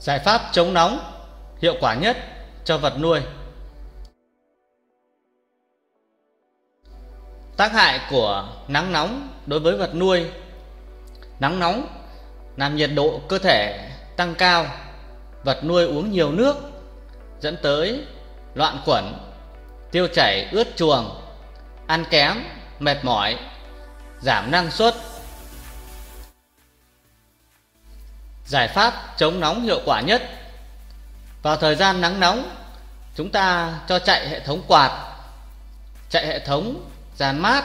Giải pháp chống nóng hiệu quả nhất cho vật nuôi. Tác hại của nắng nóng đối với vật nuôi. Nắng nóng làm nhiệt độ cơ thể tăng cao, vật nuôi uống nhiều nước dẫn tới loạn khuẩn, tiêu chảy, ướt chuồng, ăn kém, mệt mỏi, giảm năng suất. Giải pháp chống nóng hiệu quả nhất vào thời gian nắng nóng, chúng ta cho chạy hệ thống quạt, chạy hệ thống dàn mát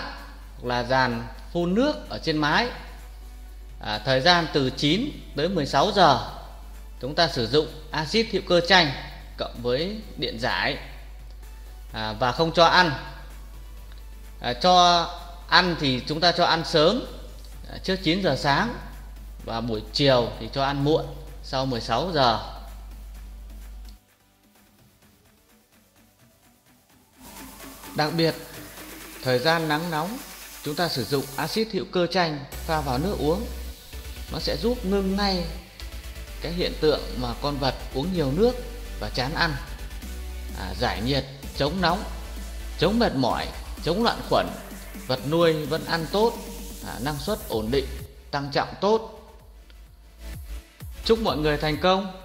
hoặc là dàn phun nước ở trên mái. À, thời gian từ 9 tới 16 giờ, chúng ta sử dụng axit hữu cơ chanh cộng với điện giải à, và không cho ăn. À, cho ăn thì chúng ta cho ăn sớm à, trước 9 giờ sáng và buổi chiều thì cho ăn muộn sau 16 giờ Đặc biệt, thời gian nắng nóng, chúng ta sử dụng axit hữu cơ chanh pha vào nước uống. Nó sẽ giúp ngưng ngay cái hiện tượng mà con vật uống nhiều nước và chán ăn. À, giải nhiệt, chống nóng, chống mệt mỏi, chống loạn khuẩn, vật nuôi vẫn ăn tốt, à, năng suất ổn định, tăng trọng tốt. Chúc mọi người thành công!